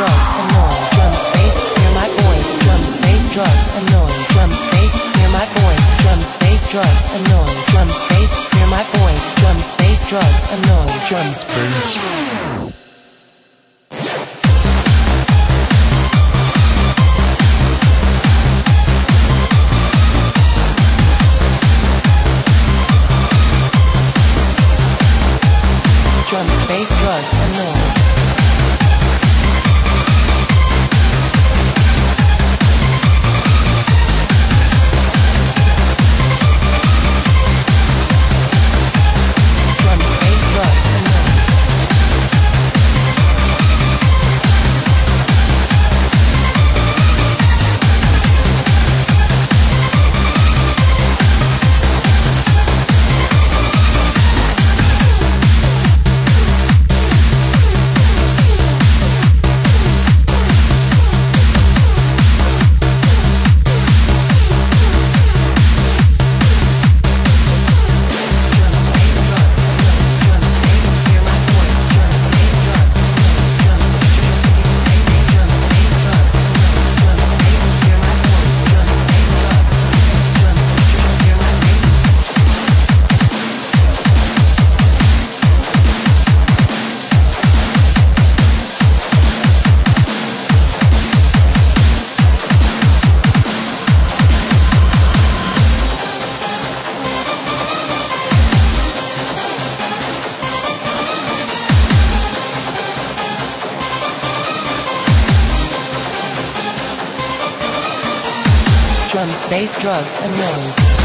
drugs, and noise, drum space, hear my voice, drum space, drugs, and noise, drum space, hear my voice, drum space, drugs, and noise, drum space, hear my voice, drum space, drugs, and noise, drum space. Bass, drugs, and noise.